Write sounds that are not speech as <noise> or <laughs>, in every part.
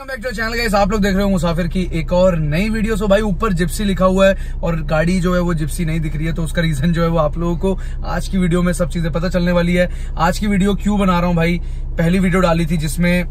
Welcome back to channel guys आप लोग देख रहे हो मुसाफिर की एक और नई वीडियो सो भाई, ऊपर जिप्सी लिखा हुआ है और गाड़ी जो है वो जिप्सी नहीं दिख रही है तो उसका रीजन जो है वो आप लोगों को आज की वीडियो में सब चीज़ें पता चलने वाली है. आज की वीडियो क्यों बना रहा हूँ भाई? पहली वीडियो डाली थी जिसमें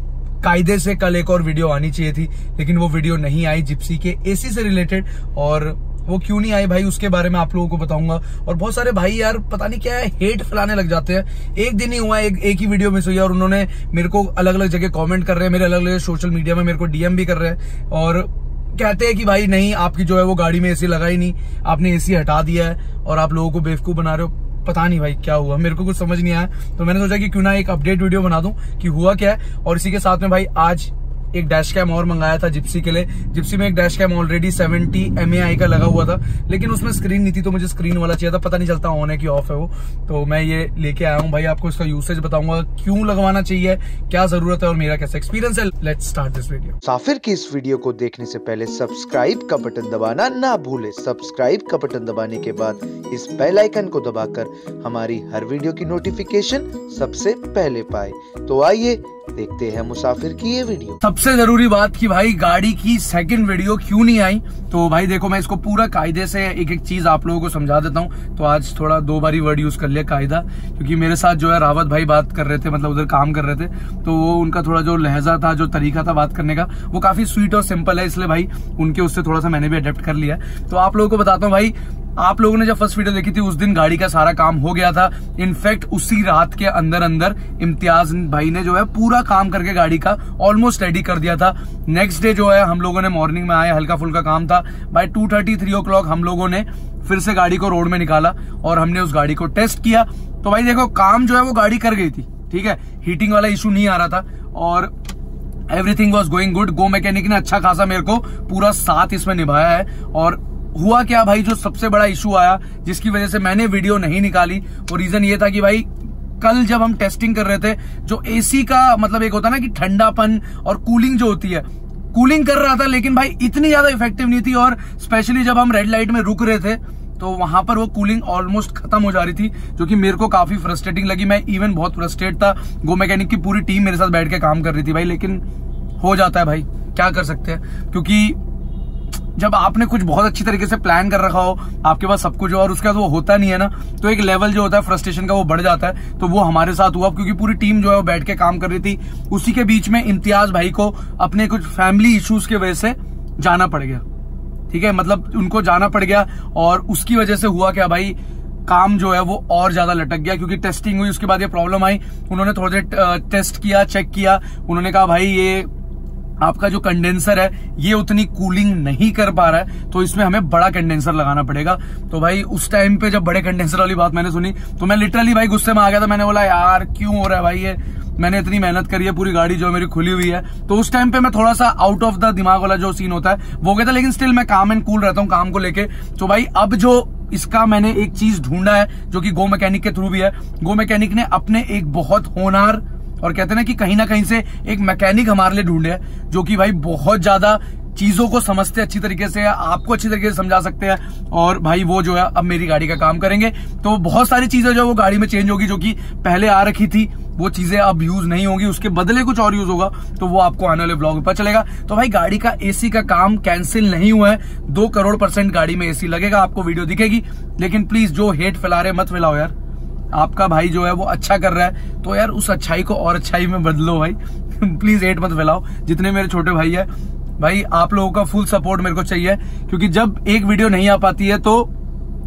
कायदे से कल एक और वीडियो आनी चाहिए थी, लेकिन वो वीडियो नहीं आई जिप्सी के एसी से रिलेटेड और वो क्यों नहीं आई भाई? उसके बारे में आप लोगों को बताऊँगा। और बहुत सारे भाई यार पता नहीं क्या है हेट फैलाने लग जाते हैं। एक दिन ही हुआ एक, एक ही वीडियो मिस हुई और उन्होंने मेरे को अलग अलग जगह कॉमेंट कर रहे हैं मेरे अलग अलग सोशल मीडिया में मेरे को डीएम भी कर रहे हैं। और कहते हैं कि भाई नहीं आपकी जो है वो गाड़ी में एसी लगा ही नहीं। आपने एसी हटा दिया है और आप लोगों को बेवकूफ़ बना रहे हो। पता नहीं भाई क्या हुआ मेरे को कुछ समझ नहीं आया। तो मैंने सोचा कि क्यों ना एक अपडेट वीडियो बना दूँ कि हुआ क्या है। और इसी के साथ में भाई आज एक डैश कैम और मंगाया था जिप्सी के लिए। जिप्सी में एक डैश कैम ऑलरेडी 70 एम का लगा हुआ था। लेकिन उसमें स्क्रीन नहीं थी तो मुझे स्क्रीन वाला चाहिए था। पता नहीं चलता ऑन है कि ऑफ़ है वो। तो मैं ये लेके आया हूँ। भाई, आपको इसका यूसेज बताऊँगा। क्यों लगवाना चाहिए? क्या ज़रूरत है और मेरा कैसा एक्सपीरियंस है? लेट स्टार्ट दिस वीडियो साफिर की इस वीडियो को देखने से पहले सब्सक्राइब का बटन दबाना ना भूले। सब्सक्राइब का बटन दबाने के बाद इस बेल आइकन को दबाकर हमारी हर वीडियो की नोटिफिकेशन सबसे पहले पाए। तो आइए देखते हैं मुसाफिर की ये वीडियो। सबसे ज़रूरी बात कि भाई गाड़ी की सेकंड वीडियो क्यों नहीं आई? तो भाई देखो, मैं इसको पूरा कायदे से एक एक चीज़ आप लोगों को समझा देता हूँ। तो आज थोड़ा दो बारी वर्ड यूज़ कर लिया कायदा, क्योंकि मेरे साथ जो है रावत भाई बात कर रहे थे मतलब उधर काम कर रहे थे तो वो उनका थोड़ा जो लहजा था, जो तरीका था बात करने का, वो काफ़ी स्वीट और सिंपल है, इसलिए भाई उनके उससे थोड़ा सा मैंने भी अडेप्ट कर लिया तो आप लोगों को बताता हूँ भाई आप लोगों ने जब फ़र्स्ट वीडियो देखी थी, उस दिन गाड़ी का सारा काम हो गया था। इनफैक्ट उसी रात के अंदर अंदर इम्तियाज़ भाई ने जो है पूरा काम करके गाड़ी का ऑलमोस्ट रेडी कर दिया था। नेक्स्ट डे जो है, हम लोगों ने मॉर्निंग में आया हल्का फुल्का काम था। By two thirty three o'clock हम लोगों ने फिर से गाड़ी को रोड में निकाला और हमने उस गाड़ी को टेस्ट किया। तो भाई देखो, काम जो है वो गाड़ी कर गई थी, ठीक है? हीटिंग वाला इशू नहीं आ रहा था और एवरीथिंग वॉज़ गोइंग गुड गो मैकेनिक ने अच्छा खासा मेरे को पूरा साथ इसमें निभाया है और हुआ क्या भाई जो सबसे बड़ा इशू आया, जिसकी वजह से मैंने वीडियो नहीं निकाली? वो रीजन ये था कि भाई, कल जब हम टेस्टिंग कर रहे थे, जो एसी का मतलब एक होता ना कि ठंडापन और कूलिंग जो होती है कूलिंग कर रहा था, लेकिन भाई इतनी ज़्यादा इफ़ेक्टिव नहीं थी और स्पेशली जब हम रेड लाइट में रुक रहे थे तो वहाँ पर वो कूलिंग ऑलमोस्ट खत्म हो जा रही थी, जो कि मेरे को काफ़ी फ्रस्ट्रेटिंग लगी। मैं इवन बहुत फ्रस्ट्रेट था। गो मैकेनिक की पूरी टीम मेरे साथ बैठ के काम कर रही थी भाई, लेकिन हो जाता है भाई, क्या कर सकते हैं? क्योंकि जब आपने कुछ बहुत अच्छी तरीके से प्लान कर रखा हो, आपके पास सब कुछ हो और उसके बाद वो होता नहीं है ना तो एक लेवल जो होता है फ्रस्ट्रेशन का वो बढ़ जाता है। तो वो हमारे साथ हुआ, क्योंकि पूरी टीम जो है वो बैठ के काम कर रही थी। उसी के बीच में इम्तियाज़ भाई को अपने कुछ फैमिली इश्यूज़ की वजह से जाना पड़ गया। ठीक है? मतलब उनको जाना पड़ गया और उसकी वजह से हुआ क्या भाई? काम जो है वो और ज़्यादा लटक गया, क्योंकि टेस्टिंग हुई, उसके बाद ये प्रॉब्लम आई। उन्होंने थोड़े देर टेस्ट किया चेक किया। उन्होंने कहा, भाई, ये आपका जो कंडेंसर है, ये उतनी कूलिंग नहीं कर पा रहा है तो इसमें हमें बड़ा कंडेंसर लगाना पड़ेगा। तो भाई, उस टाइम पे जब बड़े कंडेंसर वाली बात मैंने सुनी तो मैं लिटरली भाई गुस्से में आ गया था। मैंने बोला, यार, क्यों हो रहा है भाई ये? मैंने इतनी मेहनत करी है, पूरी गाड़ी जो मेरी खुली हुई है। तो उस टाइम पे मैं थोड़ा सा आउट ऑफ़ द दिमाग वाला जो सीन होता है, वो गया था, लेकिन स्टिल मैं काम एंड कूल रहता हूँ काम को लेके। तो भाई, अब जो इसका मैंने एक चीज़ ढूंढा है, जो कि गो मैकेनिक के थ्रू भी है गो मैकेनिक ने अपने एक बहुत होनार और कहते ना कि कहीं ना कहीं से एक मैकेनिक हमारे लिए ढूंढे जो कि भाई बहुत ज़्यादा चीज़ों को समझते अच्छी तरीके से आपको अच्छी तरीके से समझा सकते हैं, और भाई वो जो है अब मेरी गाड़ी का काम करेंगे। तो बहुत सारी चीज़ें जो है वो गाड़ी में चेंज होगी, जो कि पहले आ रखी थी, वो चीज़ें अब यूज़ नहीं होगी, उसके बदले कुछ और यूज़ होगा तो वो आपको आने वाले ब्लॉग पर चलेगा। तो भाई गाड़ी का एसी का काम कैंसिल नहीं हुआ है, दो करोड़ परसेंट गाड़ी में एसी लगेगा, आपको वीडियो दिखेगी, लेकिन प्लीज़ जो हेट फैला रहे मत फैलाओ यार। आपका भाई जो है वो अच्छा कर रहा है। तो यार, उस अच्छाई को और अच्छाई में बदलो भाई। <laughs> प्लीज़ एट मत फैलाओ। जितने मेरे छोटे भाई है, भाई, आप लोगों का फुल सपोर्ट मेरे को चाहिए। क्योंकि जब एक वीडियो नहीं आ पाती है तो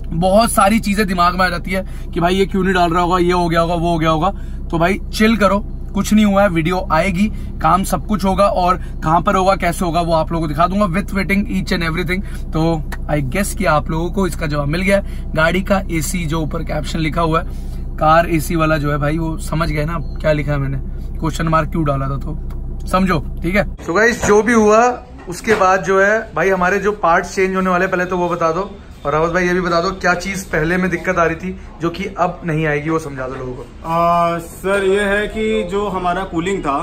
बहुत सारी चीज़ें दिमाग में आ जाती है कि भाई, ये क्यों नहीं डाल रहा होगा, ये हो गया होगा, वो हो गया होगा। तो भाई चिल करो। कुछ नहीं हुआ है वीडियो आएगी, काम सब कुछ होगा और कहाँ पर होगा, कैसे होगा, वो आप लोगों को दिखा दूँगा with waiting each and everything तो आई गेस कि आप लोगों को इसका जवाब मिल गया गाड़ी का एसी जो ऊपर कैप्शन लिखा हुआ है कार एसी वाला जो है भाई, वो समझ गए ना, क्या लिखा है मैंने? क्वेश्चन मार्क क्यों डाला था तो? समझो, ठीक है? तो भाई जो भी हुआ, उसके बाद जो है, भाई हमारे जो पार्ट्स चेंज होने वाले पहले तो वो बता दो। और रावत भाई ये भी बता दो क्या चीज़ पहले में दिक्कत आ रही थी जो कि अब नहीं आएगी वो समझा दो लोगों को? आ, सर ये है कि जो हमारा कूलिंग था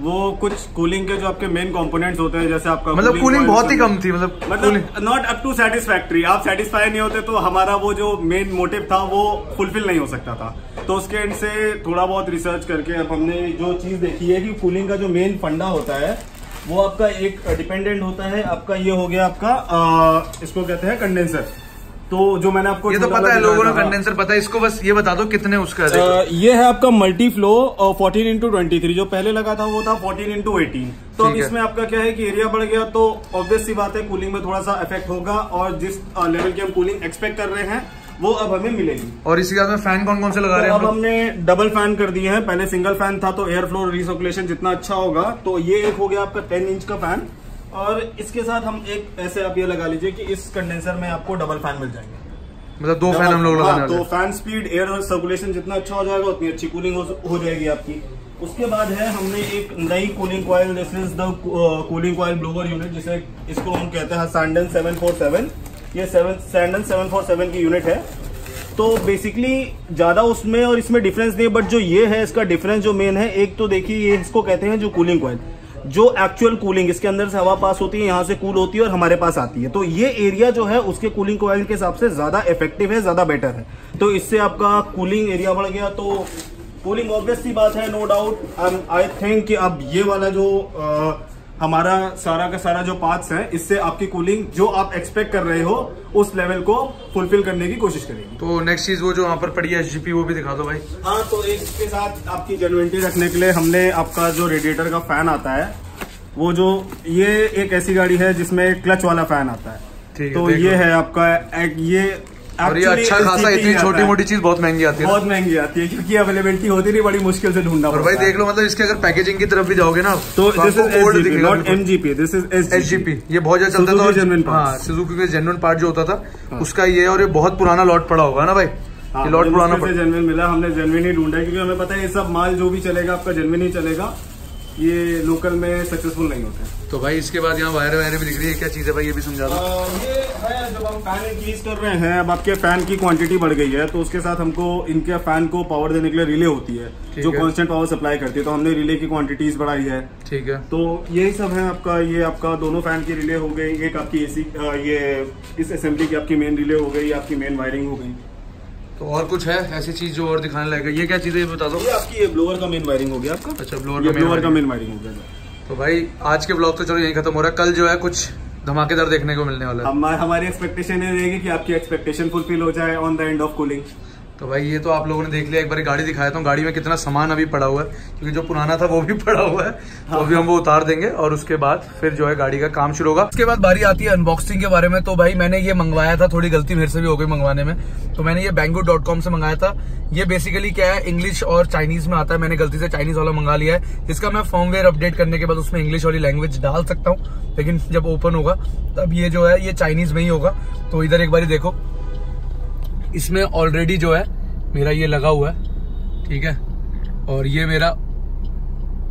वो कुछ कूलिंग के जो आपके मेन कंपोनेंट्स होते हैं जैसे आपका मतलब कूलिंग बहुत ही कम थी मतलब मतलब नॉट अप टू सेटिस्फैक्ट्री आप सेटिस्फाई नहीं होते तो हमारा वो जो मेन मोटिव था वो फुलफिल नहीं हो सकता था। तो उसके एंड से थोड़ा बहुत रिसर्च करके अब हमने जो चीज़ देखी है कि कूलिंग का जो मेन फंडा होता है वो आपका एक डिपेंडेंट होता है आपका ये हो गया आपका आ, इसको कहते हैं कंडेंसर तो जो मैंने आपको ये तो पता है लोगों ने कंडेंसर पता है इसको बस ये बता दो कितने उसका अ, ये है आपका multi flow fourteen into twenty जो पहले लगा था वो था फोर्टीन इंटू एटीन तो अब इसमें आपका क्या है कि एरिया बढ़ गया तो ऑब्वियस सी बात है कूलिंग में थोड़ा सा इफ़ेक्ट होगा और जिस लेवल की हम कूलिंग एक्सपेक्ट कर रहे हैं वो अब हमें मिलेगी। और इसी के साथ में फ़ैन कौन कौन से लगा तो रहे हैं अब हमने डबल फ़ैन कर दिए हैं। पहले सिंगल फ़ैन था तो एयर फ्लो रिसर्कुलेशन जितना अच्छा होगा तो ये एक हो गया आपका टेन इंच का फ़ैन और इसके साथ हम एक ऐसे आप ये लगा लीजिए कि इस कंडेंसर में आपको डबल फ़ैन मिल जाएँगे। मतलब दो फ़ैन हम लोग हाँ, लगाने वाले तो फ़ैन स्पीड एयर और सर्कुलेशन जितना अच्छा हो जाएगा उतनी अच्छी कूलिंग हो, हो जाएगी आपकी। उसके बाद है हमने एक नई cooling coil this is the cooling coil blower unit जिसे इसको हम कहते हैं सैंडन 747 ये सेवन सैंडन 747 की यूनिट है। तो बेसिकली ज़्यादा उसमें और इसमें डिफरेंस नहीं है बट जो ये है इसका डिफरेंस जो मेन है एक तो देखिए ये इसको कहते हैं जो कूलिंग कॉयल जो एक्चुअल कूलिंग इसके अंदर से हवा पास होती है यहाँ से कूल होती है और हमारे पास आती है। तो ये एरिया जो है उसके कूलिंग कोयल के हिसाब से ज़्यादा इफ़ेक्टिव है ज़्यादा बेटर है। तो इससे आपका कूलिंग एरिया बढ़ गया। तो कूलिंग ऑब्वियसली बात है नो डाउट आई थिंक अब ये वाला जो अ, हमारा सारा का सारा जो पार्ट्स है इससे आपकी कूलिंग जो आप एक्सपेक्ट कर रहे हो उस लेवल को फुलफिल करने की कोशिश करेंगे। तो नेक्स्ट चीज़ वो जो वहाँ पर पड़ी है एच वो भी दिखा दो भाई। हाँ तो इसके साथ आपकी जेनुइनिटी रखने के लिए हमने आपका जो रेडिएटर का फ़ैन आता है वो जो ये एक ऐसी गाड़ी है जिसमें क्लच वाला फ़ैन आता है। तो ये है आपका ये और ये अच्छा खासा इतनी छोटी मोटी चीज़ बहुत महँगी आती है। बहुत महँगी आती है क्योंकि अवेलेबिलिटी होती नहीं बड़ी मुश्किल से ढूंढना और भाई देख लो मतलब इसके अगर पैकेजिंग की तरफ़ भी जाओगे ना तो दिस इज़ दिखेगा not MGP this is SGP ये बहुत ज़्यादा चलता था genuine हाँ सुजुकी का जेन्युइन पार्ट जो होता था उसका ये और ये बहुत पुराना लॉट पड़ा होगा ना भाई? हाँ, ये लॉट पुराना पड़ा। जेनविन मिला हमने जेनविन ही ढूंढा है क्योंकि हमें पता है ये सब माल जो भी चलेगा आपका जेनविन ही चलेगा। ये लोकल में सक्सेसफुल नहीं होते। तो भाई इसके बाद यहाँ वायर वायर भी दिख रही है क्या चीज़ है भाई ये भी समझा दो। ये है जब हम फ़ैन इंक्रीज कर रहे हैं अब आपके फ़ैन की क्वांटिटी बढ़ गई है तो उसके साथ हमको इनके फ़ैन को पावर देने के लिए रिले होती है जो। कांस्टेंट पावर सप्लाई करती है। तो हमने रिले की क्वांटिटीज बढ़ाई है। ठीक है। तो यही सब है आपका ये आपका दोनों फ़ैन की रिले हो गई एक आपकी एसी ये इस असेंबली की आपकी मेन रिले हो गई आपकी मेन वायरिंग हो गई। तो और कुछ है? ऐसी चीज़ जो और दिखाने लायक है? ये क्या चीज़ है ये बता दो। ये आपकी ये ब्लोअर का मेन वायरिंग हो गया आपका? अच्छा ब्लोअर का ब्लोअर का मेन वायरिंग हो गया। तो भाई आज के ब्लॉग तो चलो यही खत्म हो रहा है। कल जो है कुछ धमाकेदार देखने को मिलने वाला है। हमारी एक्सपेक्टेशन ये रहेगी कि आपकी एक्सपेक्टेशन फुलफिल हो जाए on the end of cooling तो भाई, ये तो आप लोगों ने देख लिया, एक बार गाड़ी दिखाया था गाड़ी में कितना सामान अभी पड़ा हुआ है, क्योंकि जो पुराना था वो भी <laughs> पड़ा हुआ है। हाँ। तो अभी हम वो उतार देंगे और उसके बाद फिर जो है गाड़ी का काम शुरू होगा। उसके बाद बारी आती है अनबॉक्सिंग के बारे में। तो भाई, मैंने ये मंगवाया था, थोड़ी गलती मेरे से भी हो गई मंगवाने में। तो मैंने ये बैंगो से मंगाया था। ये बेसिकली क्या है इंग्लिश और चाइनीज़ में आता है। मैंने गलती से चाइनीज़ वाला मंगा लिया है, जिसका मैं फॉर्मवेयर अपडेट करने के बाद उसमें इंग्लिश वाली लैंग्वेज डाल सकता हूँ। लेकिन जब ओपन होगा, तब ये जो है, ये चाइनीज़ में ही होगा। तो इधर एक बार देखो। इसमें ऑलरेडी जो है, मेरा ये लगा हुआ है, ठीक है? और ये मेरा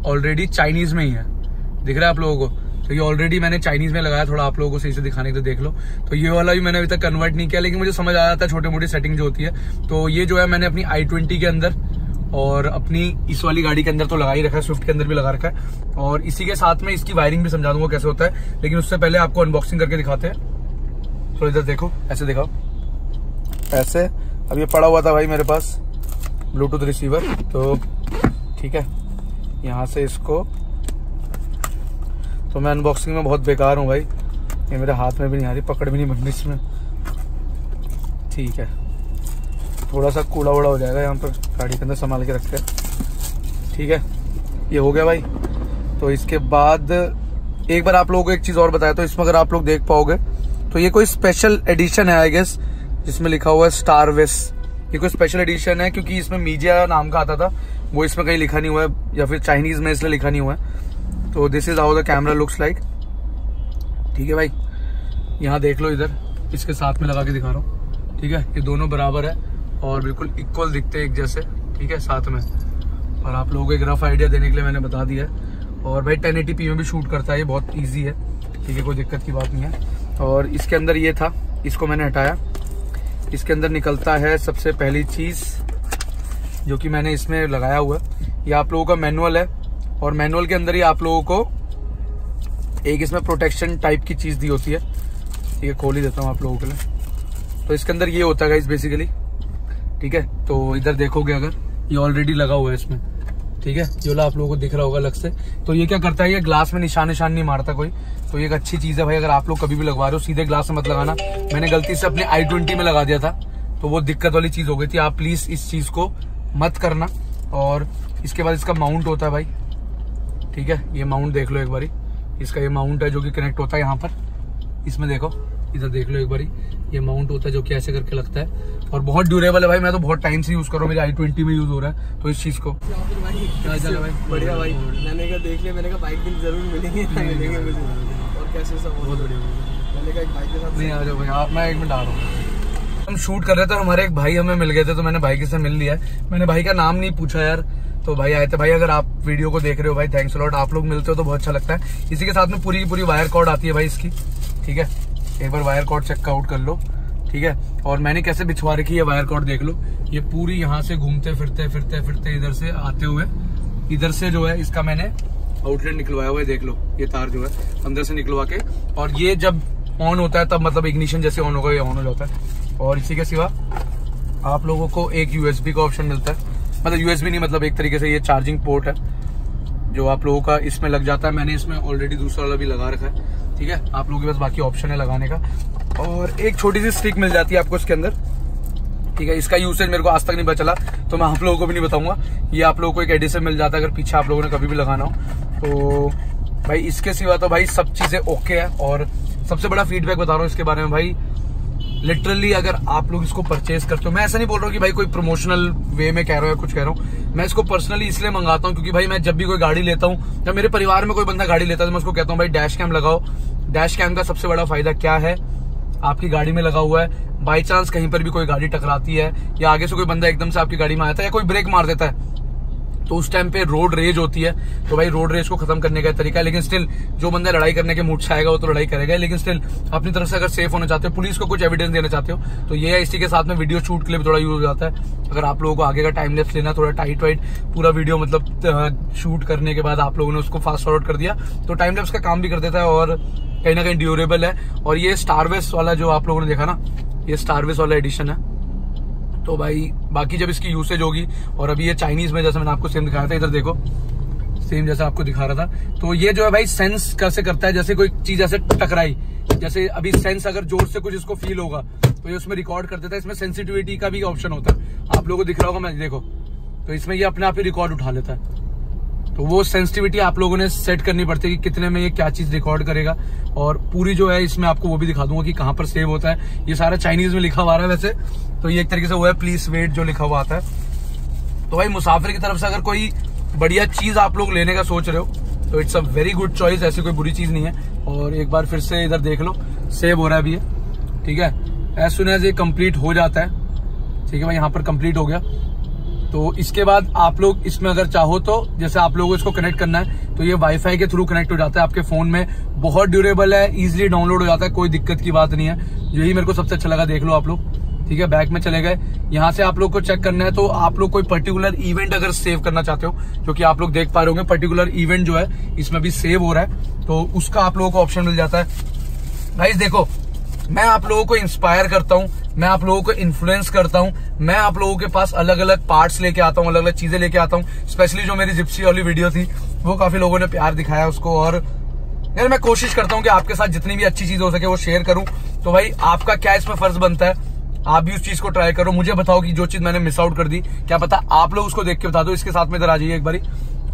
ऑलरेडी चाइनीज़ में ही है। दिख रहा है आप लोगों को? तो ये ऑलरेडी मैंने चाइनीज़ में लगाया, थोड़ा आप लोगों को सही से दिखाने के लिए देख लो। तो ये वाला भी मैंने अभी तक कन्वर्ट नहीं किया, लेकिन मुझे समझ आ जाता है छोटे मोटी सेटिंग जो होती है। तो ये जो है, मैंने अपनी आई ट्वेंटी के अंदर और अपनी इस वाली गाड़ी के अंदर तो लगा ही रखा है स्विफ्ट के अंदर भी लगा रखा है। और इसी के साथ में इसकी वायरिंग भी समझा दूँगा कैसे होता है। लेकिन उससे पहले आपको अनबॉक्सिंग करके दिखाते हैं। तो इधर देखो, ऐसे दिखाओ। ऐसे। अब ये पड़ा हुआ था भाई मेरे पास ब्लूटूथ रिसीवर तो ठीक है। यहाँ से इसको तो मैं अनबॉक्सिंग में बहुत बेकार हूँ भाई। ये मेरे हाथ में भी नहीं आ रही, पकड़ भी नहीं बननी इसमें। ठीक है। थोड़ा सा कूड़ा वूड़ा हो जाएगा यहाँ पर, गाड़ी के अंदर संभाल के रखते हैं। ठीक है। ये हो गया भाई। तो इसके बाद एक बार आप लोगों को एक चीज़ और बताया तो इसमें अगर आप लोग देख पाओगे तो ये कोई स्पेशल एडिशन है आई गेस जिसमें लिखा हुआ है स्टार वेस ये कोई स्पेशल एडिशन है, क्योंकि इसमें मीजिया नाम का आता था। वो इसमें कहीं लिखा नहीं हुआ है, या फिर चाइनीज़ में इसलिए लिखा नहीं हुआ है। तो this is how the camera looks like ठीक है भाई, यहाँ देख लो इधर। इसके साथ में लगा के दिखा रहा हूँ। ठीक है, ये दोनों बराबर है, और बिल्कुल इक्वल दिखते हैं एक जैसे। ठीक है, साथ में। और आप लोगों को एक रफ आइडिया देने के लिए मैंने बता दिया है। और भाई 1080p में भी शूट करता है, ये बहुत इजी है। ठीक है, कोई दिक्कत की बात नहीं है। और इसके अंदर ये था, इसको मैंने हटाया। इसके अंदर निकलता है सबसे पहली चीज़ जो कि मैंने इसमें लगाया हुआ है। ये आप लोगों का मैनुअल है और मैनुअल के अंदर ही आप लोगों को एक इसमें प्रोटेक्शन टाइप की चीज़ दी होती है। है, खोल ही देता हूँ आप लोगों के लिए। तो इसके अंदर ये होता है इस बेसिकली ठीक है तो इधर देखोगे अगर, ये ऑलरेडी लगा हुआ है इसमें। ठीक है, ये वाला आप लोगों को दिख रहा होगा अलग से। तो ये क्या करता है, ये ग्लास में निशान निशान नहीं मारता कोई। तो ये एक अच्छी चीज़ है भाई अगर आप लोग कभी भी लगवा रहे हो सीधे ग्लास में मत लगाना। मैंने गलती से अपने आई ट्वेंटी में लगा दिया था तो वो दिक्कत वाली चीज़ हो गई थी। आप प्लीज़ इस चीज़ को मत करना। और इसके बाद इसका माउंट होता है भाई। ठीक है ये माउंट देख लो एक बारी। इसका ये माउंट है जो कि कनेक्ट होता है यहाँ पर। इसमें देखो इधर देख लो एक बारी। ये माउंट होता है जो कि ऐसे करके लगता है। और बहुत ड्यूरेबल है भाई मैं तो बहुत टाइम से यूज़ कर रहा हूँ। मेरे आई ट्वेंटी में यूज़ हो रहा है तो इस चीज़ को। बढ़िया भाई। मैंने कहा देख लिया मैंने कहा बाइक ज़रूर मिलेंगे। मिलेंगे मुझे कैसे सब बहुत बढ़िया मैंने कहा एक बाइक के साथ नहीं आ जाओ भाई आप मैं एक मिनट आ रहा हूँ। हम शूट कर रहे थे और हमारे एक भाई हमें मिल गए थे तो मैंने भाई के से मिल लिया मैंने भाई का नाम नहीं पूछा यार तो भाई आए थे। भाई अगर आप वीडियो को देख रहे हो भाई थैंक्स लॉट आप लोग मिलते हो तो बहुत अच्छा लगता है। इसी के साथ में पूरी की पूरी वायर कॉर्ड आती है भाई इसकी ठीक है? एक बार वायर कॉर्ड चेक आउट कर लो ठीक है? और मैंने कैसे बिछवा रखी है वायर कॉर्ड देख लो। ये पूरी यहाँ से घूमते फिरते फिरते फिरते इधर से आते हुए इधर से जो है इसका मैंने आउटलेट निकलवाया हुआ है, देख लो, ये तार जो है, अंदर से निकलवा के, और ये जब ऑन होता है, तब मतलब इग्निशन जैसे ऑन होगा, ये ऑन हो जाता है। और इसी के सिवा, आप लोगों को एक यूएसबी का ऑप्शन मिलता है। मतलब यूएसबी नहीं मतलब एक तरीके से ये चार्जिंग पोर्ट है, जो आप लोगों का इसमें लग जाता है। मैंने इसमें ऑलरेडी दूसरा वाला भी लगा रखा है, ठीक है? आप लोगों के पास बाकी ऑप्शन है लगाने का। और एक छोटी सी स्टिक मिल जाती है आपको इसके अंदर, ठीक है? इसका यूसेज मेरे को आज तक नहीं पता चला तो मैं आप लोगों को भी नहीं बताऊँगा। ये आप लोगों को एक एडिशन मिल जाता है, अगर पीछे आप लोगों ने कभी भी लगाना हो। तो भाई, इसके सिवा तो भाई सब चीज़ें ओके है और सबसे बड़ा फीडबैक बता रहा हूँ इसके बारे में भाई लिटरली अगर आप लोग इसको परचेज करते हो, मैं ऐसा नहीं बोल रहा हूँ कि भाई कोई प्रमोशनल वे में कह रहा हूँ कुछ कह रहा हूँ, मैं इसको पर्सनली इसलिए मंगाता हूँ क्योंकि भाई मैं जब भी कोई गाड़ी लेता हूँ या मेरे परिवार में कोई बंदा गाड़ी लेता है तो मैं उसको कहता हूँ, भाई डैश कैम लगाओ। डैश कैम का सबसे बड़ा फ़ायदा क्या है? आपकी गाड़ी में लगा हुआ है बाई चांस कहीं पर भी कोई गाड़ी टकराती है, या आगे से कोई बंदा एकदम से आपकी गाड़ी में आता है, या कोई ब्रेक मार देता है तो उस टाइम पे रोड रेज होती है। तो भाई रोड रेज को खत्म करने का तरीका है, लेकिन स्टिल जो बंदा लड़ाई करने के मूड से आएगा, वो तो लड़ाई करेगा लेकिन स्टिल अपनी तरफ़ से अगर सेफ़ होना चाहते हो पुलिस को कुछ एविडेंस देना चाहते हो तो ये इसी के साथ में वीडियो शूट के लिए भी थोड़ा यूज़ हो जाता है। अगर आप लोगों को आगे का टाइम लेफ़्ट लेना थोड़ा टाइट वाइट पूरा वीडियो मतलब शूट करने के बाद आप लोगों ने उसको फास्ट फॉरवर्ड कर दिया तो टाइम लेफ़्ट का काम भी कर देता है और कहीं ना कहीं ड्यूरेबल है। और ये स्टारवेस वाला जो आप लोगों ने देखा ना, ये स्टारवेस वाला एडिशन है। तो भाई, बाकी जब इसकी यूसेज होगी, और अभी ये चाइनीज़ में जैसे मैंने आपको सेम दिखाया था, इधर देखो। सेम जैसा आपको दिखा रहा था। तो ये जो है भाई सेंस कैसे करता है? जैसे कोई चीज़ ऐसे टकराई, जैसे अभी सेंस अगर ज़ोर से कुछ इसको फील होगा तो ये उसमें रिकॉर्ड कर देता है। इसमें सेंसिटिविटी का भी ऑप्शन होता है। आप लोगों को दिख रहा होगा, मैं देखो। तो इसमें ये अपने आप ही रिकॉर्ड उठा लेता है। तो वो सेंसिटिविटी आप लोगों ने सेट करनी पड़ती है कि कितने में ये क्या चीज़ रिकॉर्ड करेगा। और पूरी जो है, इसमें आपको वो भी दिखा दूँगा कि कहाँ पर सेव होता है। ये सारा चाइनीज़ में लिखा हुआ है वैसे। तो ये एक तरीके से वो है प्लीज़ वेट जो लिखा हुआ आता है। तो भाई, मुसाफिर की तरफ़ से अगर कोई बढ़िया चीज़ आप लोग लेने का सोच रहे हो तो it's a very good choice ऐसी कोई बुरी चीज़ नहीं है। और एक बार फिर से इधर देख लो सेव हो रहा है अभी ठीक है? एज सुन एज ये कंप्लीट हो जाता है, ठीक है भाई, यहाँ पर कंप्लीट हो गया। तो इसके बाद आप लोग इसमें अगर चाहो तो जैसे आप लोगों को इसको कनेक्ट करना है तो ये वाईफाई के थ्रू कनेक्ट हो जाता है आपके फ़ोन में। बहुत ड्यूरेबल है इजिली डाउनलोड हो जाता है, कोई दिक्कत की बात नहीं है। यही मेरे को सबसे अच्छा लगा, देख लो आप लोग। ठीक है बैक में चले गए। यहाँ से आप लोग को चेक करना है तो आप लोग कोई पर्टिकुलर इवेंट अगर सेव करना चाहते हो, जो कि आप लोग देख पा रहे होंगे पर्टिकुलर इवेंट जो है, इसमें भी सेव हो रहा है तो उसका आप लोगों को ऑप्शन मिल जाता है। भाई देखो, मैं आप लोगों को इंस्पायर करता हूँ, मैं आप लोगों को इन्फ्लुएंस करता हूँ मैं आप लोगों के पास अलग अलग पार्ट्स लेके आता हूँ अलग अलग चीज़ें लेके आता हूँ। स्पेशली जो मेरी जिप्सी वाली वीडियो थी, वो काफ़ी लोगों ने प्यार दिखाया उसको और यार मैं कोशिश करता हूँ कि आपके साथ जितनी भी अच्छी चीज़ हो सके वो शेयर करूँ। तो भाई, आपका क्या इसमें फ़र्ज़ बनता है? आप भी उस चीज़ को ट्राई करो। मुझे बताओ कि जो चीज़ मैंने मिस आउट कर दी, क्या पता आप लोग उसको देख के बता दो। इसके साथ में इधर आ जाइए एक बारी,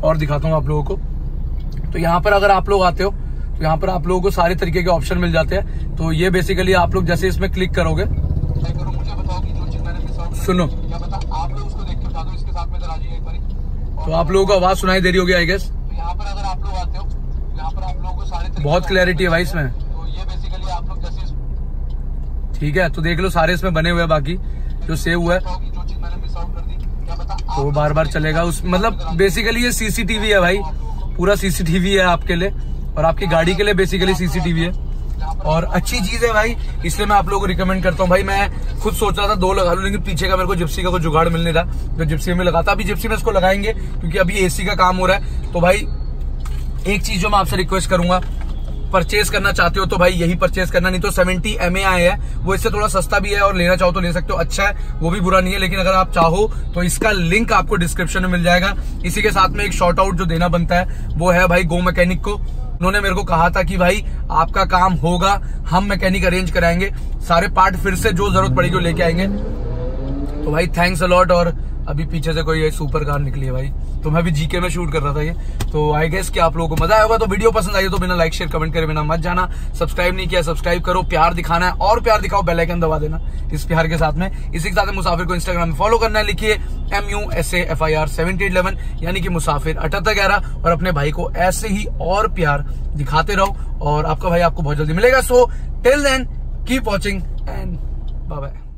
और दिखाता हूँ आप लोगों को। तो यहाँ पर अगर आप लोग आते हो तो यहाँ पर आप लोगों को सारे तरीके के ऑप्शन मिल जाते हैं। तो ये बेसिकली आप लोग जैसे इसमें क्लिक करोगे सुनो तो आप लोगों को आवाज़ सुनाई दे रही होगी आई गेस यहाँ पर अगर आप लोग आते हो यहाँ पर आप लोगों को सारे बहुत क्लैरिटी है भाई इसमें। तो ये बेसिकली आप लोग जैसे ठीक है तो देख लो सारे इसमें बने हुए हैं बाकी जो सेव हुआ है। तो वो बार बार चलेगा। उस मतलब बेसिकली ये सीसीटीवी है भाई। पूरा सीसीटीवी है आपके लिए। और आपकी गाड़ी के लिए बेसिकली सीसीटीवी है। और अच्छी चीज़ है भाई इसलिए मैं आप लोगों को रिकमेंड करता हूँ। भाई मैं खुद सोच रहा था, दो लगा लूँ, लेकिन पीछे का मेरे को जिप्सी का कोई जुगाड़ मिलने रहा। जो जिप्सी में लगाता, अभी जिप्सी में इसको लगाएँगे, क्योंकि अभी एसी का काम हो रहा है। तो भाई, एक चीज़ जो मैं आपसे रिक्वेस्ट करूँगा परचेज करना चाहते हो तो भाई यही परचेज करना, नहीं तो सेवेंटी एम ए है। वो इससे थोड़ा सस्ता भी है और लेना चाहो तो ले सकते हो अच्छा है, वो भी बुरा नहीं है, लेकिन अगर आप चाहो तो इसका लिंक आपको डिस्क्रिप्शन में मिल जाएगा। इसी के साथ में एक शॉर्ट आउट जो देना बनता है, वो है भाई गो मैकेनिक को। उन्होंने मेरे को कहा था कि भाई, आपका काम होगा, हम मैकेनिक अरेंज कराएँगे, सारे पार्ट फिर से जो ज़रूरत पड़ेगी वो लेके आएँगे। तो भाई थैंक्स अलॉट और अभी पीछे से कोई सुपर कार निकली है भाई। तो मैं भी जीके में शूट कर रहा था ये। तो आई गेस कि आप लोगों को मज़ा आया होगा तो वीडियो पसंद आई तो बिना लाइक शेयर कमेंट करे बिना मत जाना। सब्सक्राइब नहीं किया सब्सक्राइब करो, प्यार दिखाना है, और प्यार दिखाओ बेल आइकन दबा देना इस प्यार के साथ में। इसी के साथ मुसाफिर को इंस्टाग्राम में फॉलो करना है, लिखिए M U S F I R seventy eleven यानी कि मुसाफिर अठहत्तर ग्यारह, और अपने भाई को ऐसे ही और प्यार दिखाते रहो, और आपका भाई आपको बहुत जल्दी मिलेगा। So till then keep watching and bye